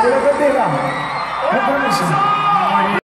Que Dios bendiga.